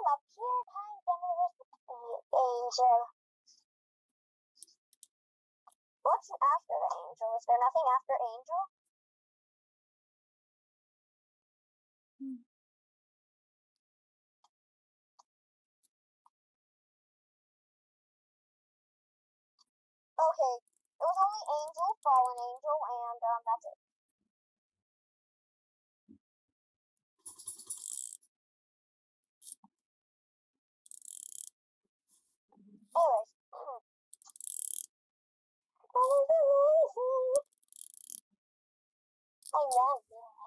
I'm up here kind generous angel. What's after the angel? Is there nothing after angel? Hmm. Okay, it was only angel, fallen angel, and um, that's it. Amazing. I love you.